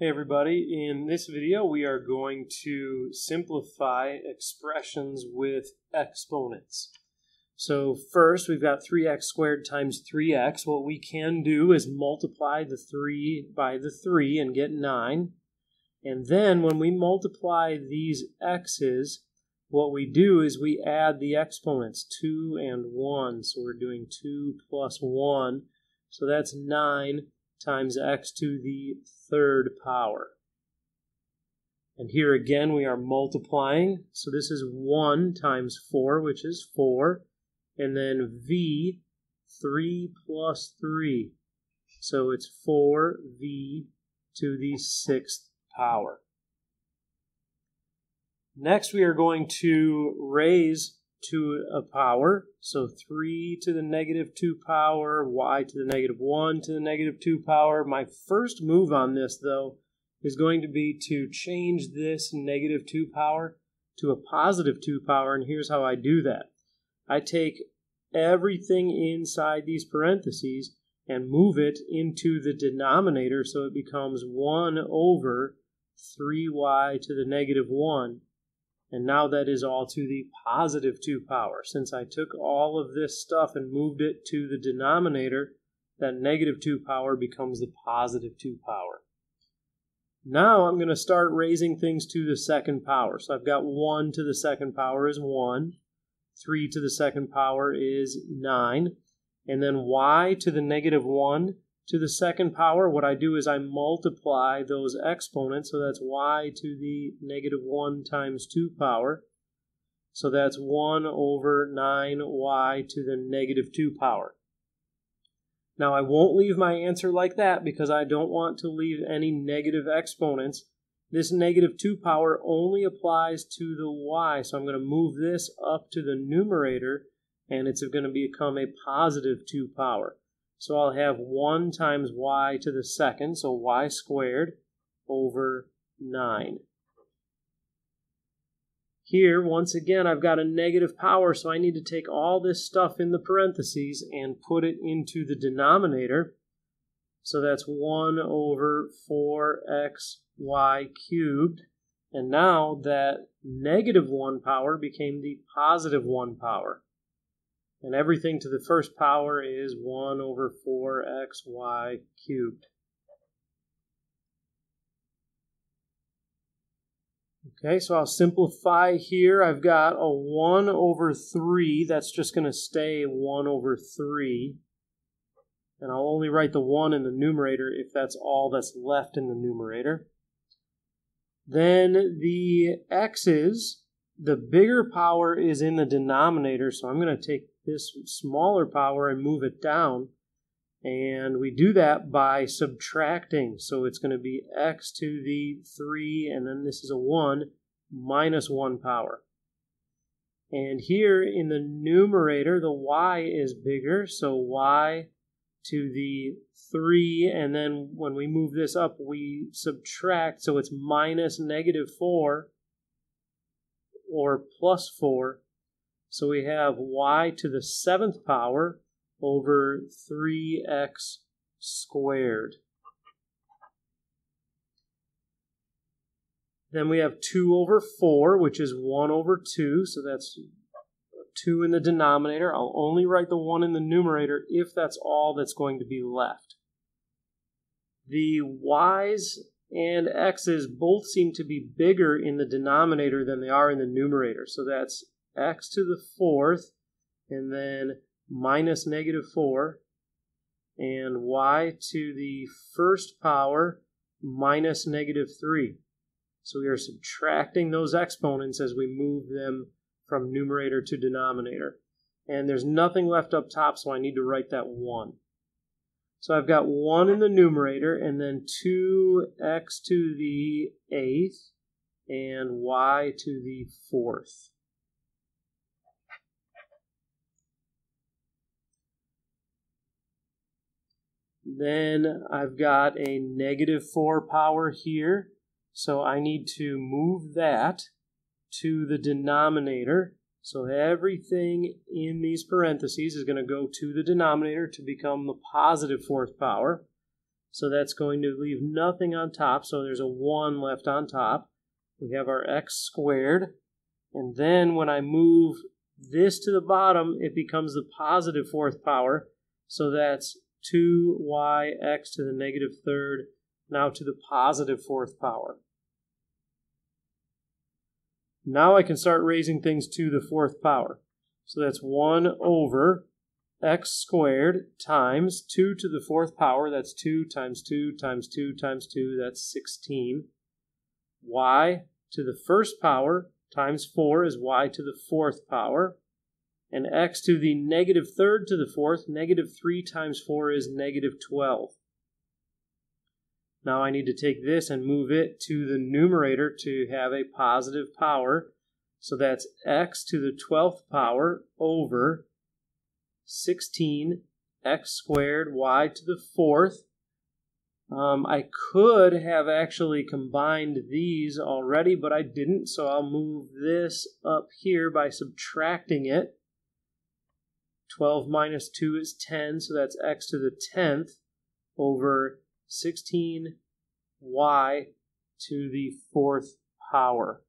Hey everybody, in this video we are going to simplify expressions with exponents. So first we've got 3x squared times 3x. What we can do is multiply the 3 by the 3 and get 9. And then when we multiply these x's, what we do is we add the exponents 2 and 1. So we're doing 2 plus 1. So that's 9 times x to the third power. And here again we are multiplying. So this is 1 times 4, which is 4. And then v, 3 plus 3. So it's 4v to the sixth power. Next we are going to raise to a power. So 3 to the negative 2 power, y to the negative 1 to the negative 2 power. My first move on this, though, is going to be to change this negative 2 power to a positive 2 power, and here's how I do that. I take everything inside these parentheses and move it into the denominator so it becomes 1 over 3y to the negative 1 and now that is all to the positive 2 power. Since I took all of this stuff and moved it to the denominator, that negative 2 power becomes the positive 2 power. Now I'm going to start raising things to the second power. So I've got 1 to the second power is 1. 3 to the second power is 9. And then y to the negative 1 to the second power, what I do is I multiply those exponents. So that's y to the negative 1 times 2 power. So that's 1 over 9y to the negative 2 power. Now I won't leave my answer like that because I don't want to leave any negative exponents. This negative 2 power only applies to the y, so I'm going to move this up to the numerator and it's going to become a positive 2 power. So I'll have 1 times y to the second, so y squared over 9. Here, once again, I've got a negative power, so I need to take all this stuff in the parentheses and put it into the denominator. So that's 1 over 4xy cubed. And now that negative 1 power became the positive 1 power. And everything to the first power is 1 over 4xy cubed. Okay, so I'll simplify here. I've got a 1 over 3. That's just going to stay 1 over 3. And I'll only write the 1 in the numerator if that's all that's left in the numerator. Then the x's, the bigger power is in the denominator, so I'm going to take this smaller power and move it down. And we do that by subtracting. So it's going to be x to the 3, and then this is a 1, minus 1 power. And here in the numerator, the y is bigger, so y to the 3, and then when we move this up, we subtract, so it's minus negative 4 or plus 4 so we have y to the seventh power over 3x squared. Then we have 2 over 4, which is 1 over 2, so that's 2 in the denominator. I'll only write the 1 in the numerator if that's all that's going to be left. The y's and x's both seem to be bigger in the denominator than they are in the numerator, so that's x to the fourth, and then minus negative 4, and y to the first power minus negative 3. So we are subtracting those exponents as we move them from numerator to denominator. And there's nothing left up top, so I need to write that 1. So I've got 1 in the numerator, and then 2x to the 8th, and y to the 4th. Then I've got a negative 4 power here. So I need to move that to the denominator. So everything in these parentheses is going to go to the denominator to become the positive fourth power. So that's going to leave nothing on top. So there's a 1 left on top. We have our x squared. And then when I move this to the bottom, it becomes the positive fourth power. So that's 2yx to the negative third, now to the positive fourth power. Now I can start raising things to the fourth power. So that's 1 over x squared times 2 to the fourth power. That's 2 times 2 times 2 times 2. That's 16. y to the first power times 4 is y to the fourth power. And x to the negative third to the fourth, negative 3 times 4 is negative 12. Now I need to take this and move it to the numerator to have a positive power. So that's x to the 12th power over 16 x squared y to the 4th. Um, I could have actually combined these already, but I didn't, so I'll move this up here by subtracting it. 12 minus 2 is 10, so that's x to the 10th over 16y to the fourth power.